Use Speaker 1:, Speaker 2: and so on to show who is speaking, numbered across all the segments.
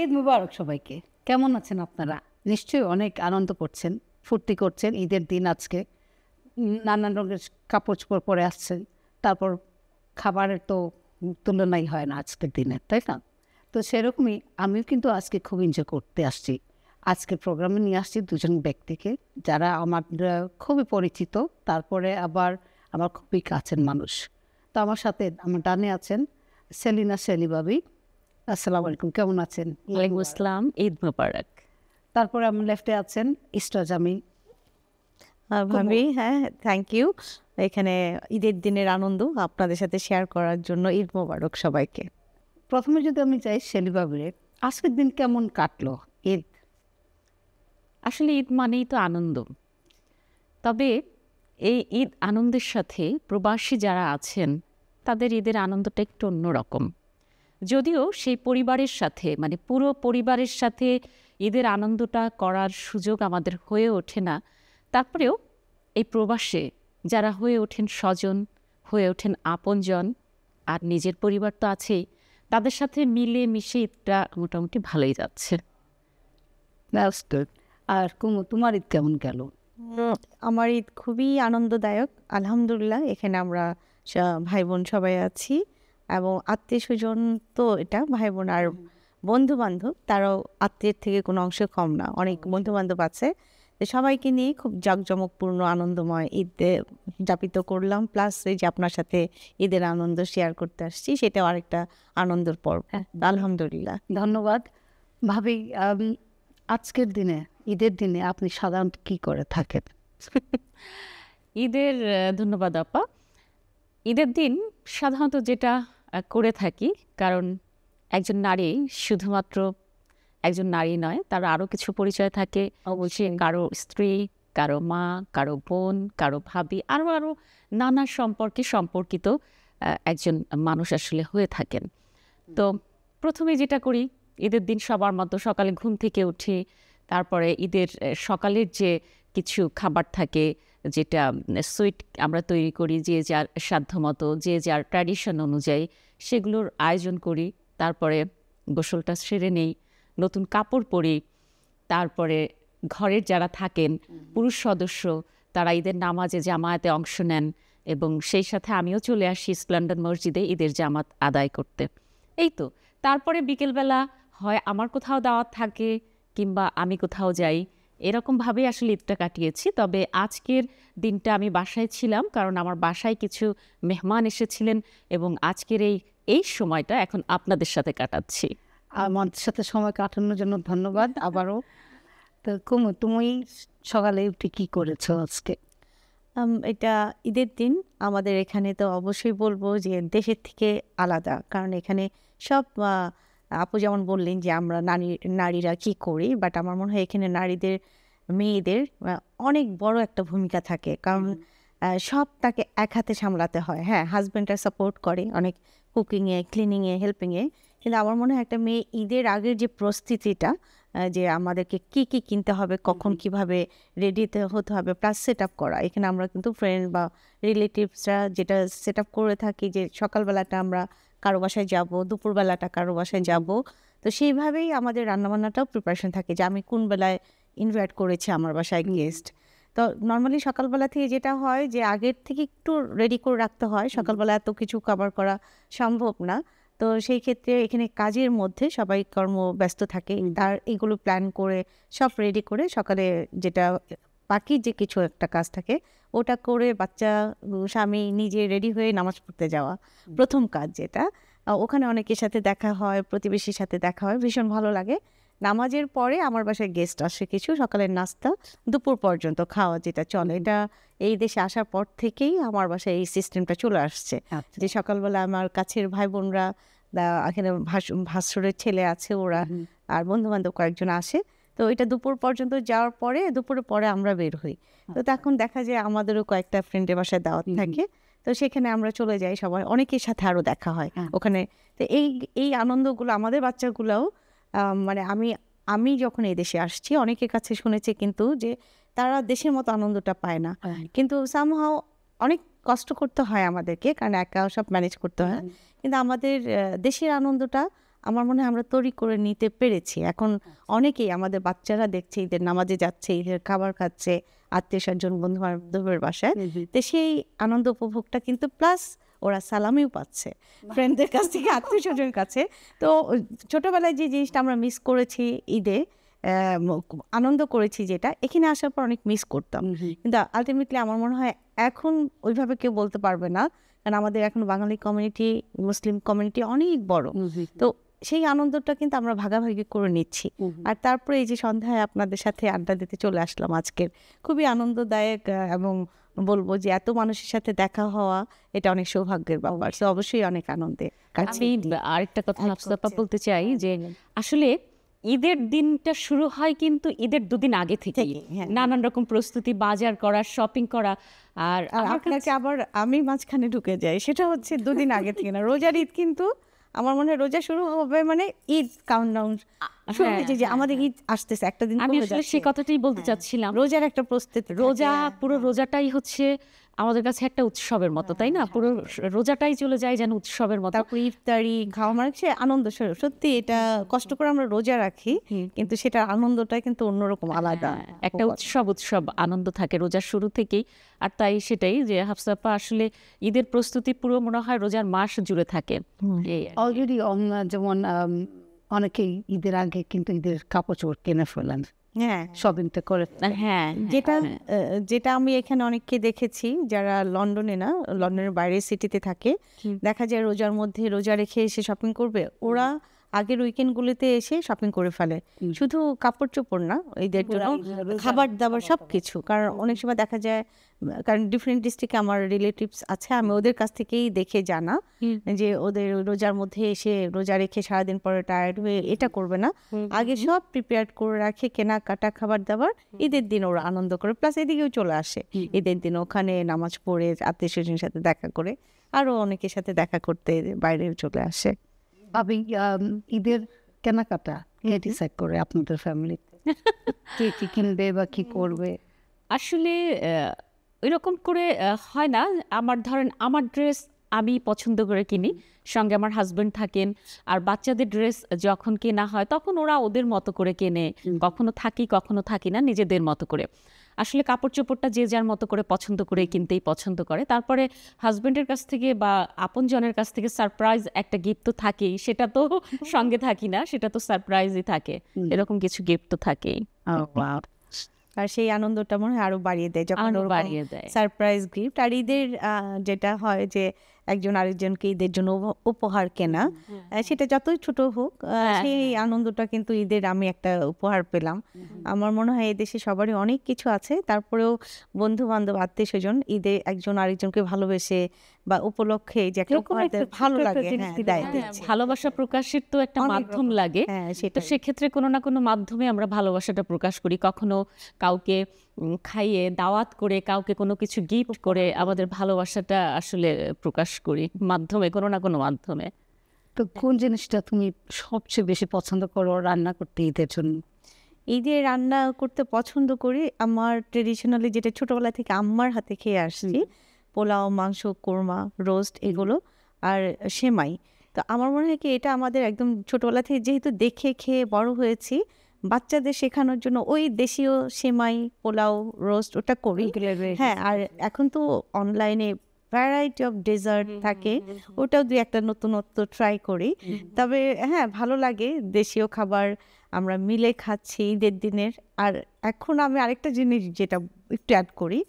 Speaker 1: ঈদ মুবারক সবাইকে। কেমন আছেন আপনারা? নিশ্চয়ই অনেক আনন্দ করছেন, ফুর্তি করছেন ঈদের দিন আজকে। নানান রঙের কাপড় চোপড় পরে আসছেন। তারপর খাবারের তো তুলনাই হয় না আজকের দিনে, তাই না? তো সেরকমই আমিও কিন্তু আজকে খুব এনজয় করতে আসছি। আজকের প্রোগ্রামে নিয়ে আসছি দুজন ব্যক্তিকে যারা আমার খুবই পরিচিত, তারপরে আবার আমার খুবই কাছের মানুষ। তো আমার সাথে, আমার ডানে আছেন সেলিনা সেলিবাবি। আসসালামু আলাইকুম কেমন আছেন?
Speaker 2: ওয়ালাইকুম আসসালাম ঈদ মোবারক।
Speaker 1: তারপরে আমার লেফটে আছেন ইস্টাজামি
Speaker 2: ভাবি হ্যাঁ থ্যাংক ইউ এখানে ঈদের দিনের আনন্দ আপনাদের সাথে শেয়ার করার জন্য ঈদ মোবারক সবাইকে।
Speaker 1: প্রথমে যদি আমি যাই সেলিবাবিরে আজকের দিন কেমন কাটলো ঈদ?
Speaker 2: আসলে ঈদ মানেই তো আনন্দ। তবে এই ঈদ আনন্দের সাথে প্রবাসী যারা আছেন তাদের ঈদের আনন্দটা একটু অন্যরকম। যদিও সেই পরিবারের সাথে মানে পুরো পরিবারের সাথে ঈদের আনন্দটা করার সুযোগ আমাদের হয়ে ওঠে না। তারপরেও এই প্রবাসে যারা হয়ে ওঠেন স্বজন হয়ে ওঠেন আপনজন আর নিজের পরিবার তো আছেই তাদের সাথে মিলে মিশে ঈদটা মোটামুটি ভালোই যাচ্ছে।
Speaker 1: আর কুমু তোমার ঈদ কেমন গেল?
Speaker 3: আমার ঈদ খুবই আনন্দদায়ক। আলহামদুলিল্লাহ এখানে আমরা ভাই বোন সবাই আছি। এবং আত্মীয় স্বজন তো এটা ভাই বোন আর বন্ধু বান্ধব তারাও আত্মীয়ের থেকে কোনো অংশ কম না। অনেক বন্ধু বান্ধব আছে। সবাইকে নিয়ে খুব জাঁকজমকপূর্ণ আনন্দময় ঈদ যাপিত করলাম। প্লাস এই যে আপনার সাথে ঈদের আনন্দ শেয়ার করতে আসছি সেটাও আরেকটা আনন্দের পর্ব। আলহামদুলিল্লাহ।
Speaker 1: ধন্যবাদ। ভাবি আজকের দিনে ঈদের দিনে আপনি সাধারণত কি করে থাকেন?
Speaker 2: ঈদের ধন্যবাদ আপা। ঈদের দিন সাধারণত যেটা করে থাকি। কারণ একজন নারী শুধুমাত্র একজন নারী নয় তার আরও কিছু পরিচয় থাকে। অবশ্যই। কারও স্ত্রী কারও মা কারও বোন কারও ভাবি আরও আরও নানা সম্পর্কে সম্পর্কিত একজন মানুষ আসলে হয়ে থাকেন। তো প্রথমে যেটা করি ঈদের দিন সবার মতো সকালে ঘুম থেকে উঠি তারপরে ঈদের সকালের যে কিছু খাবার থাকে যেটা সুইট আমরা তৈরি করি যে যার সাধ্যমতো যে যার ট্র্যাডিশন অনুযায়ী সেগুলোর আয়োজন করি। তারপরে গোসলটা সেরে নেই নতুন কাপড় পরি তারপরে ঘরের যারা থাকেন পুরুষ সদস্য তারা ঈদের নামাজে জামায়াতে অংশ নেন এবং সেই সাথে আমিও চলে আসি স্প্লেন্ডার মসজিদে ঈদের জামাত আদায় করতে। এই তো তারপরে বিকেলবেলা হয় আমার কোথাও দাওয়াত থাকে কিংবা আমি কোথাও যাই এরকমভাবেই আসলে ঈদটা কাটিয়েছি। তবে আজকের দিনটা আমি বাসায় ছিলাম কারণ আমার বাসায় কিছু মেহমান এসেছিলেন এবং আজকের এই এই সময়টা এখন আপনাদের সাথে কাটাচ্ছি।
Speaker 1: আমার সাথে সময় কাটানোর জন্য ধন্যবাদ। আবারও তো কুমু তুমি সকালে উঠে কী করেছ আজকে?
Speaker 3: এটা ঈদের দিন। আমাদের এখানে তো অবশ্যই বলব যে দেশের থেকে আলাদা। কারণ এখানে সব আপু যেমন বললেন যে আমরা নারী নারীরা কি করি? বাট আমার মনে হয় এখানে নারীদের মেয়েদের অনেক বড় একটা ভূমিকা থাকে। কারণ সব তাকে এক হাতে সামলাতে হয়। হ্যাঁ হাজব্যান্ডরা সাপোর্ট করে অনেক কুকিংয়ে ক্লিনিংয়ে হেল্পিংয়ে কিন্তু আমার মনে হয় একটা মেয়ে ঈদের আগের যে প্রস্তুতিটা যে আমাদেরকে কি কি কিনতে হবে কখন কীভাবে রেডিতে হতে হবে প্লাস সেট আপ করা। এখানে আমরা কিন্তু ফ্রেন্ড বা রিলেটিভসরা যেটা সেট আপ করে থাকি যে সকালবেলাটা আমরা কারও বাসায় যাব দুপুরবেলাটা কারও বাসায় যাব। তো সেইভাবেই আমাদের রান্নাবান্নাটাও প্রিপারেশন থাকে যে আমি কোন বেলায় ইনভাইট করেছি আমার বাসায় গেস্ট তো নর্মালি সকালবেলা থেকে যেটা হয় যে আগের থেকে একটু রেডি করে রাখতে হয় সকালবেলা এত কিছু কভার করা সম্ভব না। তো সেই ক্ষেত্রে এখানে কাজের মধ্যে সবাই কর্ম ব্যস্ত থাকে তার এগুলো প্ল্যান করে সব রেডি করে সকালে যেটা বাকি যে কিছু একটা কাজ থাকে ওটা করে বাচ্চা স্বামী নিজে রেডি হয়ে নামাজ পড়তে যাওয়া। প্রথম কাজ যেটা ওখানে অনেকের সাথে দেখা হয় প্রতিবেশীর সাথে দেখা হয় ভীষণ ভালো লাগে। নামাজের পরে আমার বাসায় গেস্ট আসে কিছু সকালের নাস্তা দুপুর পর্যন্ত খাওয়া যেটা চলে। এটা এই দেশে আসার পর থেকেই আমার বাসায় এই সিস্টেমটা চলে আসছে।
Speaker 1: আচ্ছা।
Speaker 3: যে সকালবেলা আমার কাছের ভাই বোনরা এখানে ভাস- ভাসুরের ছেলে আছে ওরা আর বন্ধু বান্ধব কয়েকজন আসে। তো এটা দুপুর পর্যন্ত যাওয়ার পরে দুপুরে পরে আমরা বের হই। তো তখন দেখা যায় আমাদেরও কয়েকটা ফ্রেন্ডের বাসায় দাওয়াত থাকে। তো সেখানে আমরা চলে যাই সবাই অনেকের সাথে আরও দেখা হয়
Speaker 1: হ্যাঁ।
Speaker 3: ওখানে। তো এই এই আনন্দগুলো আমাদের বাচ্চাগুলোও মানে আমি আমি যখন এই দেশে আসছি অনেকের কাছে শুনেছি কিন্তু যে তারা দেশের মতো আনন্দটা পায় না।
Speaker 1: হ্যাঁ।
Speaker 3: কিন্তু সামহাও অনেক কষ্ট করতে হয় আমাদেরকে কারণ একা সব ম্যানেজ করতে হয়। কিন্তু আমাদের দেশের আনন্দটা আমার মনে হয় আমরা তৈরি করে নিতে পেরেছি। এখন অনেকেই আমাদের বাচ্চারা দেখছে ঈদের নামাজে যাচ্ছে ঈদের খাবার খাচ্ছে আত্মীয় স্বজন বন্ধু বান্ধবের বাসায় তো সেই আনন্দ উপভোগটা কিন্তু প্লাস ওরা সালামিও পাচ্ছে ফ্রেন্ডদের কাছ থেকে আত্মীয় স্বজনের কাছে। তো ছোটবেলায় যে জিনিসটা আমরা মিস করেছি ঈদে আনন্দ করেছি যেটা এখানে আসার পর অনেক মিস করতাম। কিন্তু আলটিমেটলি আমার মনে হয় এখন ওইভাবে কেউ বলতে পারবে না। কারণ আমাদের এখন বাঙালি কমিউনিটি মুসলিম কমিউনিটি অনেক বড়। তো সেই আনন্দটা কিন্তু আমরা ভাগাভাগি করে নিচ্ছি। আর তারপরে এই যে সন্ধ্যায় আপনাদের সাথে আড্ডা দিতে চলে আসলাম আজকের খুবই আনন্দদায়ক এবং বলব যে এত মানুষের সাথে দেখা হওয়া এটা অনেক সৌভাগ্যের ব্যাপার। তো অবশ্যই অনেক আনন্দে কাছে
Speaker 2: আমি আরেকটা কথা
Speaker 3: করতে-
Speaker 2: বলতে চাই যে আসলে ঈদের দিনটা শুরু হয় কিন্তু ঈদের দুদিন আগে থেকে
Speaker 3: হ্যাঁ।
Speaker 2: নানান রকম প্রস্তুতি বাজার করা শপিং করা আর
Speaker 3: আর আপনাকে আবার আমি মাঝখানে ঢুকে যাই। সেটা হচ্ছে দুদিন আগে থেকে না। রোজার ঈদ কিন্তু আমার মনে হয় রোজা শুরু হবে মানে ঈদ কাউন্টডাউন
Speaker 2: হ্যাঁ,
Speaker 3: যে
Speaker 2: হ্যাঁ,
Speaker 3: আমাদের ঈদ আসতেছে একটা দিন
Speaker 2: আমি আসলে। সেই কথাটাই বলতে
Speaker 3: হ্যাঁ।
Speaker 2: চাচ্ছিলাম
Speaker 3: রোজার একটা প্রস্তুতি
Speaker 2: রোজা
Speaker 3: হ্যাঁ,
Speaker 2: পুরো
Speaker 3: হ্যাঁ।
Speaker 2: রোজাটাই হচ্ছে আমাদের কাছে একটা উৎসবের মতো তাই না পুরো রোজাটাই চলে যায় যেন উৎসবের মতো
Speaker 3: তারপর ইফতারি খাওয়া মানে সে আনন্দ স্বরূপ। সত্যি এটা কষ্ট করে আমরা রোজা রাখি কিন্তু সেটা আনন্দটা কিন্তু অন্যরকম আলাদা
Speaker 2: হ্যাঁ, একটা উৎসব উৎসব আনন্দ থাকে রোজার শুরু থেকেই আর তাই সেটাই যে হাফসাপা আসলে ঈদের প্রস্তুতি পুরো মনে হয় রোজার মাস জুড়ে থাকে।
Speaker 1: অলরেডি যেমন অনেকেই ঈদের আগে কিন্তু ঈদের কাপড় চোপড় কিনে ফেলেন।
Speaker 3: হ্যাঁ।
Speaker 1: শপিংটা করে
Speaker 2: হ্যাঁ হ্যাঁ,
Speaker 3: যেটা
Speaker 2: হ্যাঁ।
Speaker 3: যেটা আমি এখানে অনেককে দেখেছি যারা লন্ডনে না লন্ডনের বাইরের সিটিতে থাকে দেখা যায় রোজার মধ্যে রোজা রেখে এসে শপিং করবে ওরা আগের উইকেন্ডগুলিতে এসে শপিং করে ফেলে। শুধু কাপড় চোপড় না এদের জন্য খাবার দাবার সব কিছু। কারণ অনেক সময় দেখা যায় কারণ ডিফারেন্ট ডিস্ট্রিক্টে আমার রিলেটিভস আছে আমি ওদের কাছ থেকেই দেখে জানা যে ওদের রোজার মধ্যে এসে রোজা রেখে সারাদিন পরে টায়ার্ড হয়ে এটা করবে না। আগে সব প্রিপেয়ার করে রাখে কেনাকাটা খাবার দাবার ঈদের দিন ওরা আনন্দ করে। প্লাস এদিকেও চলে আসে। ঈদের দিন ওখানে নামাজ পড়ে আত্মীয় স্বজনের সাথে দেখা করে আরও অনেকের সাথে দেখা করতে বাইরে চলে আসে।
Speaker 1: ভাবি ঈদের কেনাকাটা কে ডিসাইড করে? আপনাদের ফ্যামিলিতে কে কি কিনবে বা কি করবে?
Speaker 2: আসলে ওই রকম করে হয় না। আমার ধরেন আমার ড্রেস আমি পছন্দ করে কিনি। সঙ্গে আমার হাজবেন্ড থাকেন। আর বাচ্চাদের ড্রেস যখন কেনা হয় তখন ওরা ওদের মতো করে কেনে। কখনো থাকি কখনো থাকি না নিজেদের মতো করে। আসলে কাপড় চোপড়টা যে যার মতো করে পছন্দ করে কিনতেই পছন্দ করে। তারপরে হাজবেন্ডের কাছ থেকে বা আপনজনের কাছ থেকে সারপ্রাইজ একটা গিফট তো থাকেই সেটা তো সঙ্গে থাকি না সেটা তো সারপ্রাইজই থাকে। এরকম কিছু গিফট তো থাকেই।
Speaker 3: আর সেই আনন্দটা মনে হয় আরও বাড়িয়ে দেয় যখন
Speaker 2: বাড়িয়ে দেয়।
Speaker 3: সারপ্রাইজ গিফট আর ঈদের যেটা হয় যে একজন আরেকজনকে ঈদের জন্য উপহার কেনা। সেটা যতই ছোট হোক
Speaker 2: হ্যাঁ,
Speaker 3: সেই আনন্দটা কিন্তু ঈদের আমি একটা উপহার পেলাম। আমার মনে হয় এদেশে সবারই অনেক কিছু আছে। তারপরেও বন্ধু বান্ধব আত্মীয় স্বজন ঈদে একজন আরেকজনকে ভালোবেসে বা উপলক্ষে যে একটা উপহার ভালো লাগে। হ্যাঁ,
Speaker 1: হয়।
Speaker 2: ভালোবাসা প্রকাশের তো একটা মাধ্যম লাগে।
Speaker 3: হ্যাঁ
Speaker 2: তো সেক্ষেত্রে কোনো না কোনো মাধ্যমে আমরা ভালোবাসাটা প্রকাশ করি। কখনো কাউকে খাইয়ে দাওয়াত করে কাউকে কোনো কিছু গিফট করে আমাদের ভালোবাসাটা আসলে প্রকাশ করি মাধ্যমে কোনো না কোনো মাধ্যমে।
Speaker 1: তো কোন জিনিসটা তুমি সবচেয়ে বেশি পছন্দ করো রান্না করতে ঈদের জন্য?
Speaker 3: ঈদে রান্না করতে পছন্দ করি। আমার ট্রেডিশনালি যেটা ছোটোবেলা থেকে আম্মার হাতে খেয়ে আসছি পোলাও মাংস কোরমা রোস্ট এগুলো আর সেমাই। তো আমার মনে হয় কি এটা আমাদের একদম ছোটোবেলা থেকে যেহেতু দেখে খেয়ে বড় হয়েছি বাচ্চাদের শেখানোর জন্য ওই দেশীয় সেমাই পোলাও রোস্ট ওটা করি। হ্যাঁ আর এখন তো অনলাইনে ভ্যারাইটি অফ ডেজার্ট থাকে। ওটাও দুই একটা নতুনত্ব ট্রাই করি। তবে হ্যাঁ ভালো লাগে দেশীয় খাবার আমরা মিলে খাচ্ছি ঈদের দিনের। আর এখন আমি আরেকটা জিনিস যেটা একটু অ্যাড করি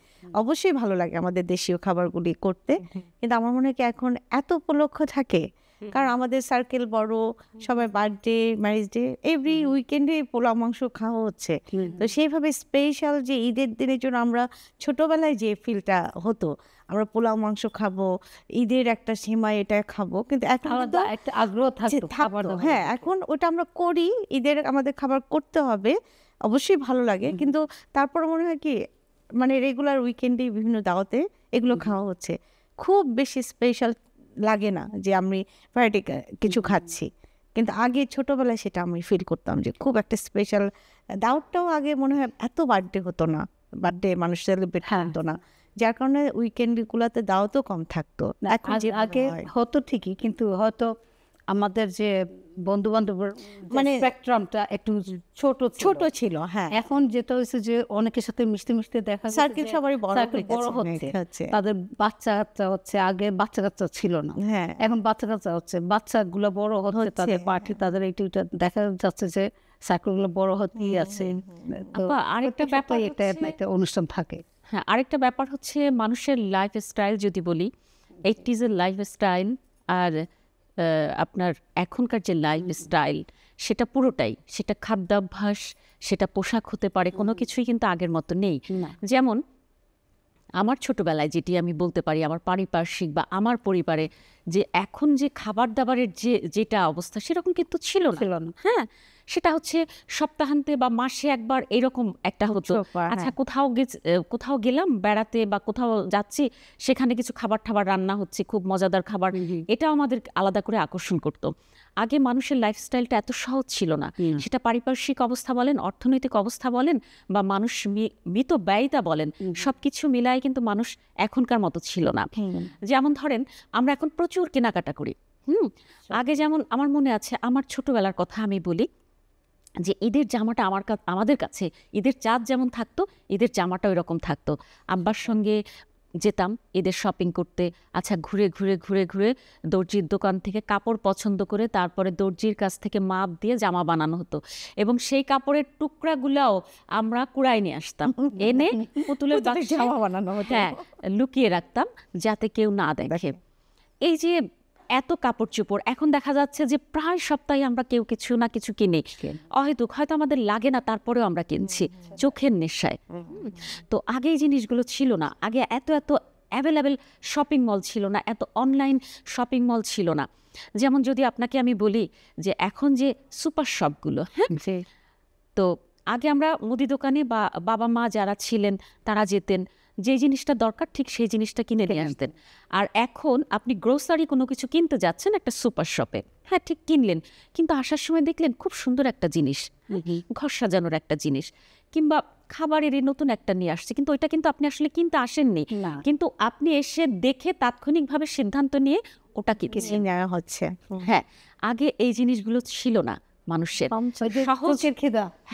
Speaker 3: অবশ্যই ভালো লাগে আমাদের দেশীয় খাবারগুলি করতে। কিন্তু আমার মনে হয় কি এখন এত উপলক্ষ থাকে কারণ আমাদের সার্কেল বড় সবাই বার্থডে ম্যারেজ ডে এভরি উইকেন্ডে পোলাও মাংস খাওয়া হচ্ছে। তো সেইভাবে স্পেশাল যে ঈদের দিনের জন্য আমরা ছোটবেলায় যে ফিলটা হতো আমরা পোলাও মাংস খাব ঈদের একটা সেমাই এটা খাব কিন্তু এখন
Speaker 1: একটা আগ্রহ থাকতো
Speaker 3: হ্যাঁ এখন ওটা আমরা করি ঈদের আমাদের খাবার করতে হবে অবশ্যই ভালো লাগে কিন্তু তারপর মনে হয় কি মানে রেগুলার উইকেন্ডে বিভিন্ন দাওয়াতে এগুলো খাওয়া হচ্ছে। খুব বেশি স্পেশাল লাগে না যে আমি ভ্যারাইটি কিছু খাচ্ছি। কিন্তু আগে ছোটবেলায় সেটা আমি ফিল করতাম যে খুব একটা স্পেশাল দাওয়াতটাও আগে মনে হয় এত বার্থডে হতো না বার্থডে মানুষ সেলিব্রেট
Speaker 1: হতো
Speaker 3: করতো না। যার কারণে উইকেন্ডগুলোতে দাওয়াতও কম থাকতো। এখন যেভাবে
Speaker 1: আগে হতো ঠিকই কিন্তু হয়তো আমাদের যে বন্ধু বান্ধব মানে স্পেকট্রামটা একটু ছোট
Speaker 3: ছোট ছিল হ্যাঁ।
Speaker 1: এখন যেটা হয়েছে যে অনেকের সাথে মিশতে মিশতে দেখা
Speaker 3: সার্কেল সবারই বড়
Speaker 1: বড় হচ্ছে।
Speaker 3: হচ্ছে।
Speaker 1: তাদের বাচ্চা কাচ্চা হচ্ছে আগে বাচ্চা কাচ্চা ছিল না।
Speaker 3: হ্যাঁ।
Speaker 1: এখন বাচ্চা কাচ্চা হচ্ছে। বাচ্চাগুলো বড় হচ্ছে তাদের পার্টি তাদের এইটা দেখা যাচ্ছে যে সার্কেলগুলো বড় হতেই আছে।
Speaker 2: আরেকটা ব্যাপার
Speaker 1: এটা একটা অনুষ্ঠান থাকে।
Speaker 2: হ্যাঁ আরেকটা ব্যাপার হচ্ছে মানুষের লাইফ স্টাইল যদি বলি এইটিজের লাইফ স্টাইল আর আপনার এখনকার যে লাইফ স্টাইল সেটা পুরোটাই সেটা খাদ্যাভ্যাস সেটা পোশাক হতে পারে কোনো কিছুই কিন্তু আগের মতো নেই। যেমন আমার ছোটবেলায় যেটি আমি বলতে পারি আমার পারিপার্শ্বিক বা আমার পরিবারে যে এখন যে খাবার দাবারের যে যেটা অবস্থা সেরকম কিন্তু ছিল না। হ্যাঁ সেটা হচ্ছে সপ্তাহান্তে বা মাসে একবার এরকম একটা হতো। আচ্ছা
Speaker 3: হ্যাঁ।
Speaker 2: কোথাও কোথাও গেলাম বেড়াতে বা কোথাও যাচ্ছি সেখানে কিছু খাবার টাবার রান্না হচ্ছে খুব মজাদার খাবার। এটাও আমাদের আলাদা করে আকর্ষণ করতো। আগে মানুষের লাইফস্টাইলটা এত সহজ ছিল না। সেটা পারিপার্শ্বিক অবস্থা বলেন অর্থনৈতিক অবস্থা বলেন বা মানুষ মিত ব্যয়িতা বলেন সবকিছু মিলায় কিন্তু মানুষ এখনকার মতো ছিল না। যেমন ধরেন আমরা এখন প্রচুর কেনাকাটা করি হুম? আগে যেমন আমার মনে আছে আমার ছোটবেলার কথা আমি বলি যে ঈদের জামাটা আমার আমাদের কাছে ঈদের চাঁদ যেমন থাকতো ঈদের জামাটা ওই রকম থাকতো। আব্বার সঙ্গে যেতাম এদের শপিং করতে। আচ্ছা ঘুরে ঘুরে ঘুরে ঘুরে দর্জির দোকান থেকে কাপড় পছন্দ করে তারপরে দর্জির কাছ থেকে মাপ দিয়ে জামা বানানো হতো। এবং সেই কাপড়ের টুকরাগুলাও আমরা কুড়াই নিয়ে আসতাম। এনে পুতুলের
Speaker 3: জামা বানানো হতো।
Speaker 2: হ্যাঁ লুকিয়ে রাখতাম যাতে কেউ না দেখে। এই যে এত কাপড় চোপড় এখন দেখা যাচ্ছে যে প্রায় সপ্তাহে আমরা কেউ কিছু না কিছু কিনি। অহেতুক হয়তো আমাদের লাগে না তারপরেও আমরা কিনছি। চোখের নেশায়। তো আগে এই জিনিসগুলো ছিল না। আগে এত এত অ্যাভেলেবেল শপিং মল ছিল না এত অনলাইন শপিং মল ছিল না। যেমন যদি আপনাকে আমি বলি যে এখন যে সুপার শপগুলো হ্যাঁ? তো আগে আমরা মুদি দোকানে বা বাবা মা যারা ছিলেন তারা যেতেন। যে জিনিসটা দরকার ঠিক সেই জিনিসটা কিনে নিয়ে আসতেন। আর এখন আপনি গ্রোসারি কোনো কিছু কিনতে যাচ্ছেন একটা সুপার শপে হ্যাঁ ঠিক কিনলেন কিন্তু আসার সময় দেখলেন খুব সুন্দর একটা জিনিস ঘর সাজানোর একটা জিনিস কিংবা খাবারেরই নতুন একটা নিয়ে আসছে কিন্তু ওইটা কিন্তু আপনি আসলে কিনতে আসেননি। কিন্তু আপনি এসে দেখে তাৎক্ষণিকভাবে সিদ্ধান্ত নিয়ে ওটা কিনছেন
Speaker 3: নেওয়া হচ্ছে।
Speaker 2: হ্যাঁ আগে এই জিনিসগুলো ছিল না। মানুষের।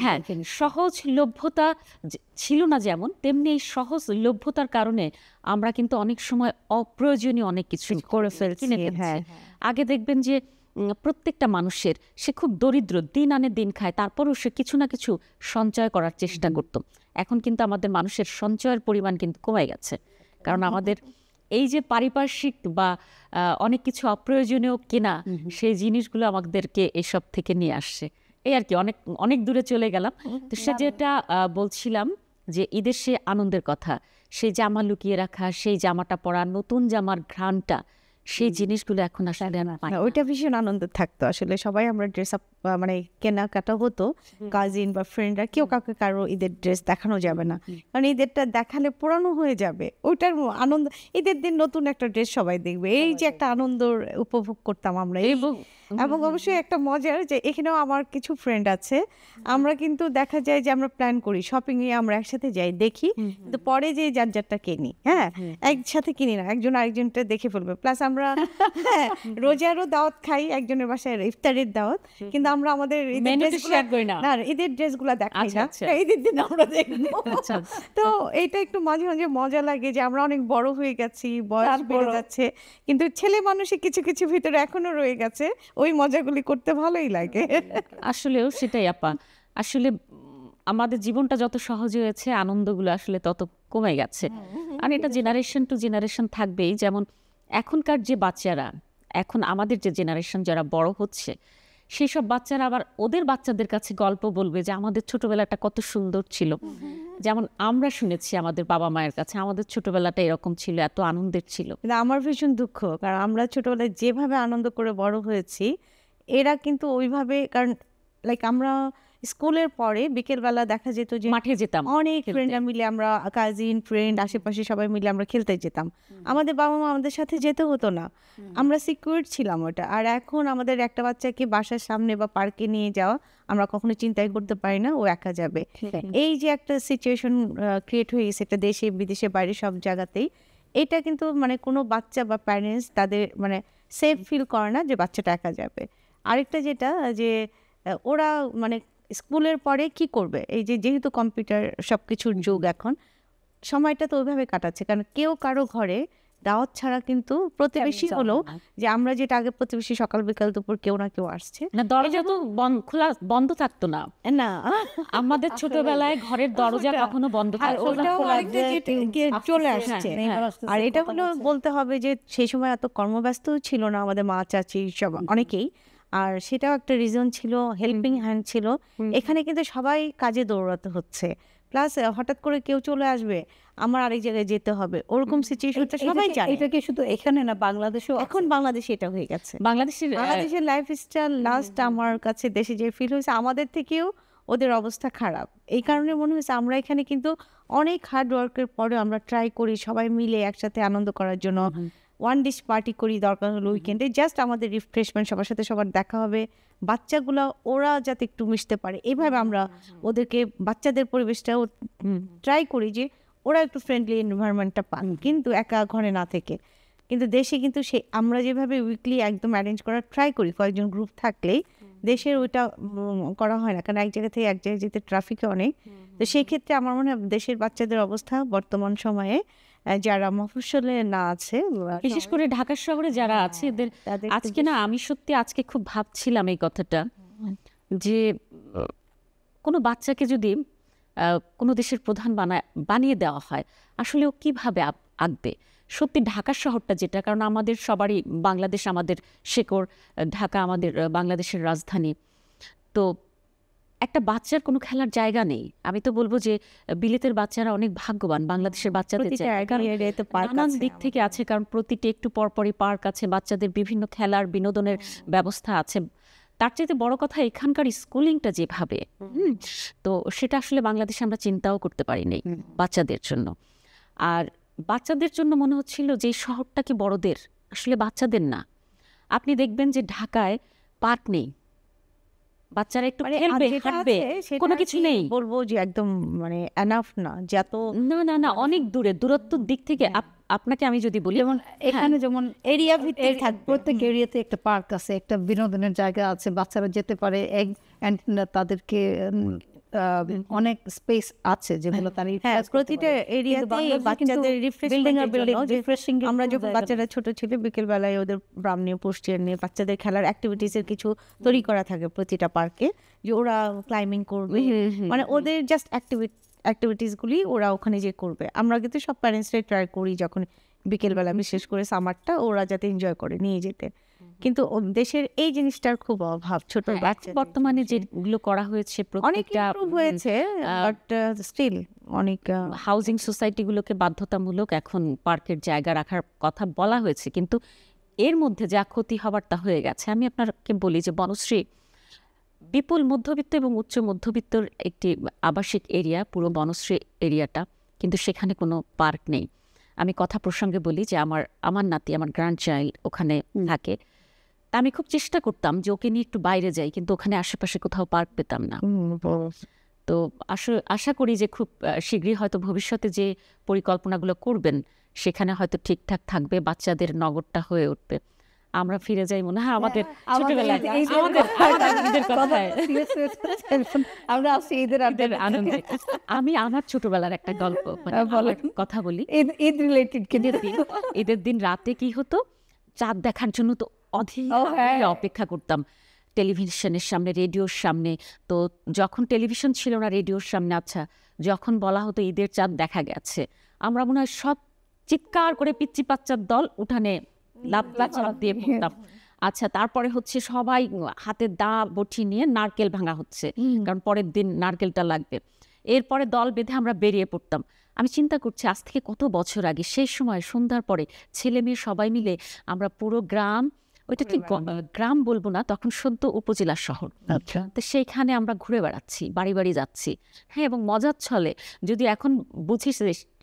Speaker 2: হ্যাঁ সহজ লভ্যতা ছিল না যেমন তেমনি এই সহজ লভ্যতার কারণে আমরা কিন্তু অনেক সময় অপ্রয়োজনীয় অনেক কিছু
Speaker 3: করে ফেলছি, হ্যাঁ।
Speaker 2: আগে দেখবেন যে প্রত্যেকটা মানুষের সে খুব দরিদ্র দিন আনে দিন খায় তারপরেও সে কিছু না কিছু সঞ্চয় করার চেষ্টা করত। এখন কিন্তু আমাদের মানুষের সঞ্চয়ের পরিমাণ কিন্তু কমে গেছে। কারণ আমাদের এই যে পারিপার্শ্বিক বা অনেক কিছু অপ্রয়োজনীয় কেনা সেই জিনিসগুলো আমাদেরকে এসব থেকে নিয়ে আসছে। এই আর কি অনেক অনেক দূরে চলে গেলাম। তো সে যেটা আহ, বলছিলাম যে ঈদের সে আনন্দের কথা সেই জামা লুকিয়ে রাখা সেই জামাটা পরা নতুন জামার ঘ্রাণটা সেই জিনিসগুলো এখন আসলে আর।
Speaker 3: ওইটা ভীষণ আনন্দ থাকতো। আসলে সবাই আমরা ড্রেস আপ মানে কেনাকাটা হতো কাজিন বা ফ্রেন্ডরা কেউ কাউকে কারও ঈদের ড্রেস দেখানো যাবে না। কারণ ঈদেরটা দেখালে পুরানো হয়ে যাবে। ওইটার আনন্দ ঈদের দিন নতুন একটা ড্রেস সবাই দেখবে। এই যে একটা আনন্দ উপভোগ করতাম আমরা। এই
Speaker 2: এবং
Speaker 3: এবং অবশ্যই একটা মজার যে এখানেও আমার কিছু ফ্রেন্ড আছে। আমরা কিন্তু দেখা যায় যে আমরা প্ল্যান করি শপিং এ আমরা একসাথে যাই দেখি। কিন্তু পরে যে যার যারটা কিনি হ্যাঁ একসাথে কিনি না একজন আরেকজনটা দেখে ফেলবে। প্লাস আমরা হ্যাঁ রোজারও দাওয়াত খাই একজনের বাসায় ইফতারের দাওয়াত। কিন্তু আমরা আমাদের ঈদের
Speaker 2: না।
Speaker 3: ঈদের ড্রেসগুলো দেখাই
Speaker 2: আচ্ছা,
Speaker 3: না।
Speaker 2: আচ্ছা।
Speaker 3: ঈদের দিন আমরা দেখব।
Speaker 2: আচ্ছা।
Speaker 3: তো এটা একটু মাঝে মাঝে মজা লাগে যে আমরা অনেক বড় হয়ে গেছি বয়স বেড়ে যাচ্ছে। কিন্তু ছেলে মানুষের কিছু কিছু ভিতরে এখনও রয়ে গেছে। ওই মজাগুলি করতে ভালোই লাগে।
Speaker 2: আসলেও সেটাই আপা। আসলে আমাদের জীবনটা যত সহজ হয়েছে, আনন্দগুলো আসলে তত কমে গেছে। আর এটা জেনারেশন টু জেনারেশন থাকবেই। যেমন এখনকার যে বাচ্চারা, এখন আমাদের যে জেনারেশন যারা বড় হচ্ছে সেই সব বাচ্চারা আবার ওদের বাচ্চাদের কাছে গল্প বলবে যে আমাদের ছোটবেলাটা কত সুন্দর ছিল। যেমন আমরা শুনেছি আমাদের বাবা মায়ের কাছে, আমাদের ছোটবেলাটা এরকম ছিল, এত আনন্দের ছিল।
Speaker 3: আমার ভীষণ দুঃখ, কারণ আমরা ছোটবেলায় যেভাবে আনন্দ করে বড় হয়েছি, এরা কিন্তু ওইভাবে, কারণ লাইক আমরা স্কুলের পরে বিকেলবেলা দেখা যেত যে
Speaker 2: মাঠে যেতাম
Speaker 3: অনেক ফ্রেন্ডরা মিলে আমরা কাজিন ফ্রেন্ড আশেপাশে সবাই মিলে আমরা খেলতে যেতাম। আমাদের বাবা মা আমাদের সাথে যেতে হতো না। আমরা সিকিউর ছিলাম ওটা। আর এখন আমাদের একটা বাচ্চাকে বাসার সামনে বা পার্কে নিয়ে যাওয়া আমরা কখনো চিন্তাই করতে পারি না ও একা যাবে। এই যে একটা সিচুয়েশন ক্রিয়েট হয়ে গেছে একটা দেশে বিদেশে বাইরে সব জায়গাতেই এটা কিন্তু মানে কোনো বাচ্চা বা প্যারেন্টস তাদের মানে সেফ ফিল করে না যে বাচ্চাটা একা যাবে। আরেকটা যেটা যে ওরা মানে স্কুলের পরে কি করবে? এই যে যেহেতু কম্পিউটার সব কিছুর যুগ এখন সময়টা তো ওইভাবে কাটাচ্ছে। কারণ কেউ কারও ঘরে দাওয়াত ছাড়া কিন্তু প্রতিবেশী হলো যে আমরা যেটা আগে প্রতিবেশী সকাল বিকাল দুপুর কেউ না কেউ আসছে।
Speaker 2: না দরজা তো খোলা বন্ধ থাকতো না।
Speaker 3: না।
Speaker 2: আমাদের ছোটবেলায় ঘরের দরজা কখনো বন্ধ
Speaker 3: আর
Speaker 2: থাকতো না।
Speaker 3: ওটাও আরেকটা যেটা গিয়ে চলে আসছে। আর এটা হলো বলতে হবে যে সেই সময় এত কর্মব্যস্ত ছিল না আমাদের মা চাচি সব অনেকেই। আর সেটাও একটা রিজন ছিল হেল্পিং হ্যান্ড ছিল। এখানে কিন্তু সবাই কাজে দৌড়াতে হচ্ছে। প্লাস হঠাৎ করে কেউ চলে আসবে আমার আরেক জায়গায় যেতে হবে। ওরকম সিচুয়েশনটা সবাই জানে।
Speaker 1: এটা কি শুধু এখানে না বাংলাদেশেও
Speaker 3: এখন বাংলাদেশে এটা হয়ে গেছে।
Speaker 2: বাংলাদেশের
Speaker 3: বাংলাদেশের লাইফ স্টাইল লাস্ট আমার কাছে দেশে যে ফিল হয়েছে আমাদের থেকেও ওদের অবস্থা খারাপ। এই কারণে মনে হয়েছে আমরা এখানে কিন্তু অনেক হার্ড ওয়ার্কের পরে আমরা ট্রাই করি সবাই মিলে একসাথে আনন্দ করার জন্য। ওয়ান ডিশ পার্টি করি দরকার হলো উইকেন্ডে জাস্ট আমাদের রিফ্রেশমেন্ট সবার সাথে সবার দেখা হবে। বাচ্চাগুলো ওরা যাতে একটু মিশতে পারে। এইভাবে আমরা ওদেরকে বাচ্চাদের পরিবেশটাও ট্রাই করি যে ওরা একটু ফ্রেন্ডলি এনভায়রনমেন্টটা পান কিন্তু একা ঘরে না থেকে। কিন্তু দেশে কিন্তু সে আমরা যেভাবে উইকলি একদম অ্যারেঞ্জ করার ট্রাই করি কয়েকজন গ্রুপ থাকলেই দেশের ওইটা করা হয় না। কারণ এক জায়গা থেকে এক জায়গায় যেতে ট্রাফিকে অনেক। তো সেই ক্ষেত্রে আমার মনে হয় দেশের বাচ্চাদের অবস্থা বর্তমান সময়ে যারা মফস্বলে না আছে
Speaker 2: বিশেষ করে ঢাকা শহরে যারা আছে এদের আজকে না আমি সত্যি আজকে খুব ভাবছিলাম এই কথাটা যে কোনো বাচ্চাকে যদি কোনো দেশের প্রধান বানায় বানিয়ে দেওয়া হয় আসলে ও কীভাবে আঁকবে? সত্যি ঢাকা শহরটা যেটা কারণ আমাদের সবারই বাংলাদেশ আমাদের শেকড় ঢাকা আমাদের বাংলাদেশের রাজধানী। তো একটা বাচ্চার কোনো খেলার জায়গা নেই। আমি তো বলব যে বিলেতের বাচ্চারা অনেক ভাগ্যবান বাংলাদেশের বাচ্চাদের নানান দিক থেকে আছে কারণ প্রতিটি একটু পরপরই পার্ক আছে বাচ্চাদের বিভিন্ন খেলার বিনোদনের ব্যবস্থা আছে। তার চাইতে বড় কথা এখানকার স্কুলিংটা যেভাবে হুম, তো সেটা আসলে বাংলাদেশে আমরা চিন্তাও করতে পারিনি বাচ্চাদের জন্য। আর বাচ্চাদের জন্য মনে হচ্ছিল যে এই শহরটা কি বড়দের? আসলে বাচ্চাদের না। আপনি দেখবেন যে ঢাকায় পার্ক নেই। বাচ্চারা একটু
Speaker 3: মানে
Speaker 2: খেলবে হাঁটবে কোনো কিছু নেই।
Speaker 3: বলব যে একদম মানে এনাফ না যত
Speaker 2: না না না অনেক দূরে দূরত্বর দিক থেকে আপ- আপনাকে আমি যদি বলি
Speaker 1: যেমন এখানে যেমন
Speaker 3: এরিয়া ভিত্তিক
Speaker 1: প্রত্যেক এরিয়াতে একটা পার্ক আছে একটা বিনোদনের জায়গা আছে বাচ্চারা যেতে পারে এক- তাদেরকে অনেক স্পেস আছে যেগুলো তারা
Speaker 3: হ্যাঁ প্রতিটা বাচ্চাদের
Speaker 1: আর
Speaker 3: আমরা যখন বাচ্চারা ছোট ছিল বিকেল বেলায় ওদের ব্রাম নিয়ে পোস্টিয়ার নিয়ে বাচ্চাদের খেলার কিছু তৈরি করা থাকে প্রতিটা পার্কে যে ওরা ক্লাইম্বিং করবে। মানে ওদের জাস্ট অ্যাক্টিভিটিস গুলি ওরা ওখানে যে করবে। আমরা কিন্তু সব প্যারেন্টসরাই ট্রাই করি যখন বিকেলবেলা বিশেষ করে সামারটা ওরা যাতে এনজয় করে নিয়ে যেতে। কিন্তু দেশের এই জিনিসটার খুব অভাব। ছোট
Speaker 2: এখন
Speaker 3: বাচ্চাদের
Speaker 2: বর্তমানে যেগুলো করা হয়েছে
Speaker 3: অনেক
Speaker 2: প্রত্যেকটা
Speaker 3: হয়েছে বাট স্টিল অনেক আহ,
Speaker 2: হাউজিং সোসাইটিগুলোকে বাধ্যতামূলক এখন পার্কের জায়গা রাখার কথা বলা হয়েছে কিন্তু এর মধ্যে যা ক্ষতি হবার তা হয়ে গেছে। আমি আপনাকে বলি যে বনশ্রী বিপুল মধ্যবিত্ত এবং উচ্চ মধ্যবিত্তর একটি আবাসিক এরিয়া পুরো বনশ্রী এরিয়াটা কিন্তু সেখানে কোনো পার্ক নেই। আমি কথা প্রসঙ্গে বলি যে আমার আমার নাতি আমার গ্র্যান্ড চাইল্ড ওখানে থাকে। আমি খুব চেষ্টা করতাম যে ওকে নিয়ে একটু বাইরে যাই কিন্তু ওখানে আশেপাশে কোথাও পার্ক পেতাম না। তো আশা করি যে খুব শীঘ্রই হয়তো ভবিষ্যতে যে পরিকল্পনাগুলো করবেন সেখানে হয়তো ঠিকঠাক থাকবে বাচ্চাদের নগরটা হয়ে উঠবে। আমরা ফিরে যাই মনে হয় আমাদের ছোটবেলায়।
Speaker 1: আমরা আসছি ঈদের
Speaker 2: আনন্দে। আমি আমার ছোটবেলার একটা গল্প মানে
Speaker 1: হ্যাঁ,
Speaker 2: কথা বলি।
Speaker 1: ঈদ রিলেটেড
Speaker 2: ঈদের দিন রাতে কি হতো? চাঁদ দেখার জন্য তো অধীর
Speaker 1: হ্যাঁ।
Speaker 2: অপেক্ষা করতাম টেলিভিশনের সামনে রেডিওর সামনে। তো যখন টেলিভিশন ছিল না রেডিওর সামনে আচ্ছা যখন বলা হতো ঈদের চাঁদ দেখা গেছে আমরা মনে হয় সব চিৎকার করে পিচ্চি পাচ্চার দল উঠানে লাভ লাভ দিয়ে পড়তাম। আচ্ছা তারপরে হচ্ছে সবাই হাতে দা বটি নিয়ে নারকেল ভাঙা হচ্ছে কারণ পরের দিন নারকেলটা লাগবে। এরপরে দল বেঁধে আমরা বেরিয়ে পড়তাম। আমি চিন্তা করছি আজ থেকে কত বছর আগে? সেই সময় সন্ধ্যার পরে ছেলে মেয়ে সবাই মিলে আমরা পুরো গ্রাম ওইটা ঠিক গ্রাম বলব না তখন সদ্য উপজেলা শহর।
Speaker 1: আচ্ছা।
Speaker 2: তো সেইখানে আমরা ঘুরে বেড়াচ্ছি বাড়ি বাড়ি যাচ্ছি। হ্যাঁ এবং মজার ছলে যদি এখন বুঝিস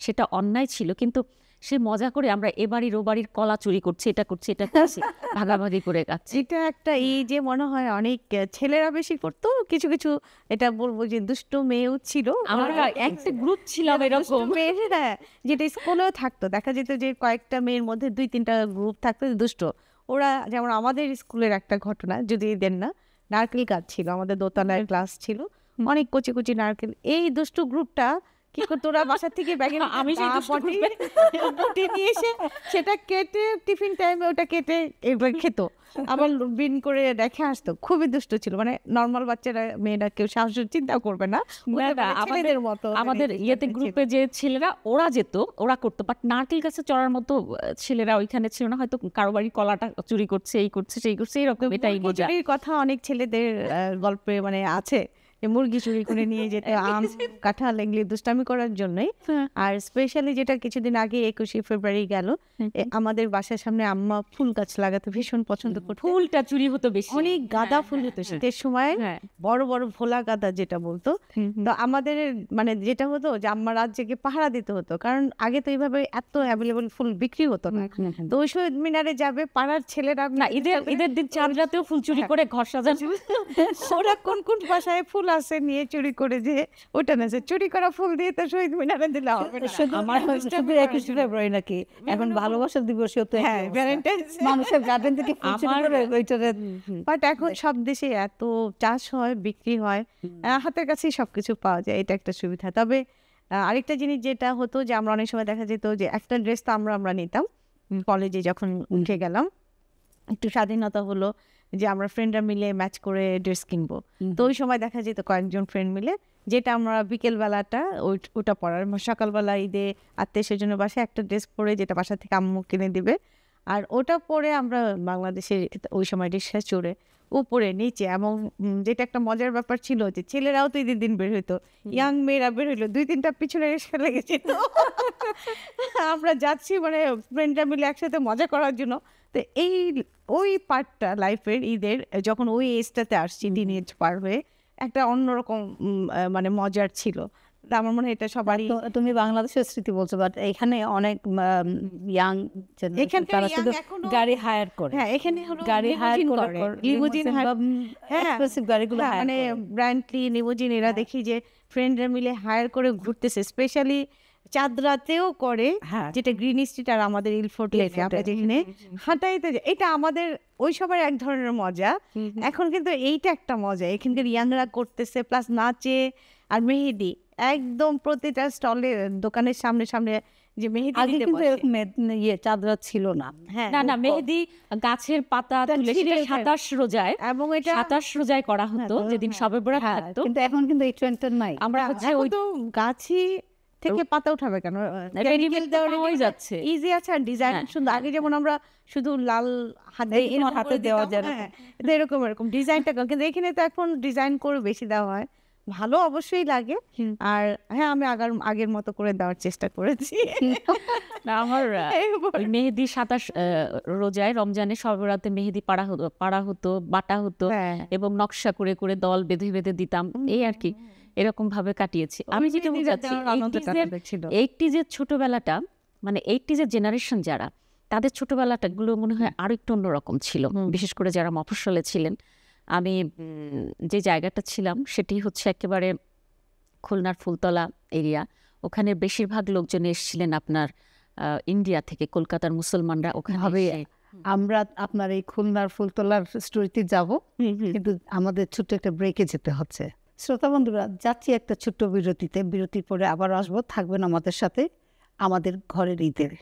Speaker 2: সেটা অন্যায় ছিল কিন্তু সে মজা করে আমরা এ বাড়ির ও বাড়ির কলা চুরি করছি এটা করছি এটা করছি ভাগাভাগি করে যাচ্ছি
Speaker 3: এটা একটা এই যে মনে হয় অনেক ছেলেরা বেশি করতো কিছু কিছু এটা বলব যে দুষ্ট মেয়েও ছিল।
Speaker 2: আমার একটা গ্রুপ ছিলাম
Speaker 3: দুষ্ট
Speaker 2: এরকম।
Speaker 3: মেয়েরা যেটা স্কুলেও থাকতো। দেখা যেত যে কয়েকটা মেয়ের মধ্যে দুই তিনটা গ্রুপ থাকতো দুষ্ট। ওরা যেমন আমাদের স্কুলের একটা ঘটনা যদি দেন না নারকেল গাছ ছিল আমাদের দোতলায় ক্লাস ছিল অনেক কচি কচি নারকেল এই দুষ্টু গ্রুপটা কি ওরা বাসা থেকে ব্যাগে
Speaker 2: আমি সেই
Speaker 3: নিয়ে এসে সেটা কেটে টিফিন টাইমে ওটা কেটে এবার খেত। আবার বিন করে রেখে আসতো। খুবই দুষ্ট ছিল। মানে নর্মাল বাচ্চারা মেয়েরা কেউ সাহস চিন্তা করবে না। ওদের
Speaker 2: না,
Speaker 3: মানে
Speaker 2: আমাদের-
Speaker 3: মতো
Speaker 2: আমাদের ইয়েতে গ্রুপে যে ছেলেরা ওরা যেত ওরা করতো। বাট নারকেল গাছে চড়ার মতো ছেলেরা ওইখানে ছিল না। হয়তো কারও বাড়ি কলাটা চুরি করছে এই করছে সেই করছে এইরকম এটাই
Speaker 3: কথা অনেক ছেলেদের গল্পে মানে আছে। যে মুরগি চুরি করে নিয়ে যেতে আম কাঁঠাল এগুলি দুষ্টামি করার জন্যই।
Speaker 2: হ্যাঁ।
Speaker 3: আর স্পেশালি যেটা কিছুদিন আগে একুশে ফেব্রুয়ারি গেল আমাদের বাসার সামনে আম্মা ফুল গাছ লাগাতে ভীষণ পছন্দ করতো
Speaker 2: ফুলটা চুরি হতো বেশি।
Speaker 3: অনেক গাঁদা
Speaker 2: হ্যাঁ,
Speaker 3: ফুল
Speaker 2: হ্যাঁ,
Speaker 3: হতো। শীতের সময় বড় বড় ভোলা গাঁদা যেটা বলতো। তো আমাদের মানে যেটা হতো যে আম্মা রাত জেগে পাহারা দিতে হতো কারণ আগে তো এইভাবে এত অ্যাভেলেবল ফুল বিক্রি হতো না। তো ওই শহীদ মিনারে যাবে পাড়ার ছেলেরা
Speaker 2: না ঈদের ঈদের দিন চাঁদ রাতেও ফুল চুরি। করে ঘর সাজানো।
Speaker 3: ওরা কোন কোন বাসায় ফুল আছে নিয়ে চুরি করে যে ওটা না চুরি করা ফুল দিয়ে তো শহীদ মিনারে দিলে হবে আমার
Speaker 1: শুধু একুশে ফেব্রুয়ারি নাকি? এখন ভালোবাসার দিবসেও তো
Speaker 3: হ্যাঁ ভ্যালেন্টাইন্স
Speaker 1: মানুষের গার্ডেন থেকে
Speaker 2: আমার-
Speaker 3: বাট এখন সব দেশে এত চাষ হয় বিক্রি হয় হাতের কাছেই সবকিছু পাওয়া যায় এটা একটা সুবিধা। তবে আরেকটা জিনিস যেটা হতো যে আমরা অনেক সময় দেখা যেত যে একটা ড্রেস তো আমরা আমরা নিতাম। কলেজে যখন উঠে গেলাম একটু স্বাধীনতা হলো যে আমরা ফ্রেন্ডরা মিলে ম্যাচ করে ড্রেস কিনবো। তো ওই সময় দেখা যেত কয়েকজন ফ্রেন্ড মিলে যেটা আমরা বিকেল বেলাটা ওই- ওটা পরার সকালবেলা ঈদে আত্মীয় স্বজনের বাসায় একটা ড্রেস পরে যেটা বাসা থেকে আম্মু কিনে দিবে। আর ওটা পরে আমরা বাংলাদেশের ওই সময় রিক্সা চড়ে উপরে নিচে এবং যেটা একটা মজার ব্যাপার ছিল যে ছেলেরাও তো ঈদের দিন বের হইতো ইয়াং মেয়েরা বের হইল দুই তিনটা পিছনে রিক্সা লেগে যেত আমরা যাচ্ছি মানে ফ্রেন্ডরা মিলে একসাথে মজা করার জন্য। তো এই ওই পার্টটা লাইফের ঈদের যখন ওই এজটাতে আসছি টিন এজ পার হয়ে একটা অন্যরকম মানে মজার ছিল। আমার মনে হয় এটা সবারই
Speaker 1: তুমি বাংলাদেশের স্মৃতি বলছো বাট এখানে অনেক ইয়াং তারা শুধু গাড়ি হায়ার করে।
Speaker 3: হ্যাঁ এখানে
Speaker 1: গাড়ি হায়ার করে
Speaker 3: লিমুজিন হ্যাঁ।
Speaker 1: গাড়িগুলো
Speaker 3: না, মানে ব্র্যান্ডলি লিমুজিন এরা দেখি যে ফ্রেন্ডরা মিলে হায়ার করে ঘুরতেছে স্পেশালি চাঁদ রাতেও করে
Speaker 1: হ্যাঁ।
Speaker 3: যেটা গ্রিন স্ট্রিট আর আমাদের ইলফোর্ট আমরা যেখানে হাঁটাইতে। এটা আমাদের ওই সময় এক ধরনের মজা। এখন কিন্তু এইটা একটা মজা। এখানকার ইয়াংরা করতেছে প্লাস নাচে আর মেহেদি। একদম প্রতিটা স্টলে দোকানের সামনে সামনে যে মেহেদি
Speaker 1: আগে কিন্তু এরকম ইয়ে চাঁদরা ছিল না।
Speaker 3: হ্যাঁ
Speaker 2: না না মেহেদি গাছের পাতা তুলে সেটা সাতাশ রোজায়
Speaker 3: এবং এটা
Speaker 2: সাতাশ রোজায় করা হতো যেদিন সবে
Speaker 1: হ্যাঁ
Speaker 2: থাকতো।
Speaker 1: কিন্তু এখন কিন্তু এই ট্রেন্ডটা নাই।
Speaker 2: আমরা
Speaker 3: হ্যাঁ,
Speaker 2: হচ্ছে ওই
Speaker 3: থেকে পাতা উঠাবে কেন?
Speaker 2: দেওয়া যাচ্ছে।
Speaker 3: ইজি আছে আর ডিজাইন
Speaker 2: হ্যাঁ,
Speaker 3: সুন্দর। আগে যেমন আমরা শুধু লাল হাত
Speaker 1: হাতে দেওয়া যায় না।
Speaker 3: হ্যাঁ, এরকম এরকম ডিজাইনটা কিন্তু এখানে তো এখন ডিজাইন করে বেশি দেওয়া হয়। ভালো অবশ্যই লাগে। আর হ্যাঁ আমি আগের আগের মতো করে দেওয়ার চেষ্টা করেছি।
Speaker 2: আমার মেহেদি সাতাশ রোজায় রমজানে সর্বরাতে মেহেদি পাড়া হতো পাড়া হতো বাটা হতো
Speaker 3: হ্যাঁ।
Speaker 2: এবং নকশা করে করে দল বেঁধে বেঁধে দিতাম। এই আর কি। এরকম ভাবে কাটিয়েছি। আমি যেটা বোঝাচ্ছি
Speaker 3: ছিল।
Speaker 2: এইটিজের ছোটবেলাটা মানে এইটিজের জেনারেশন যারা তাদের ছোটবেলাটা গুলো মনে হয় আরও একটু অন্যরকম ছিল। বিশেষ করে যারা মফস্বলে ছিলেন আমি যে জায়গাটা ছিলাম সেটি হচ্ছে একেবারে খুলনার ফুলতলা এরিয়া। ওখানে বেশিরভাগ লোকজন এসেছিলেন আপনার ইন্ডিয়া থেকে কলকাতার মুসলমানরা ওখানে
Speaker 1: হবে আমরা আপনার এই খুলনার ফুলতলার স্টোরিতে যাব কিন্তু আমাদের ছোট্ট একটা ব্রেকে যেতে হচ্ছে। শ্রোতা বন্ধুরা যাচ্ছি একটা ছোট্ট বিরতিতে। বিরতির পরে আবার আসব, থাকবেন আমাদের সাথে, আমাদের ঘরের ঈদের।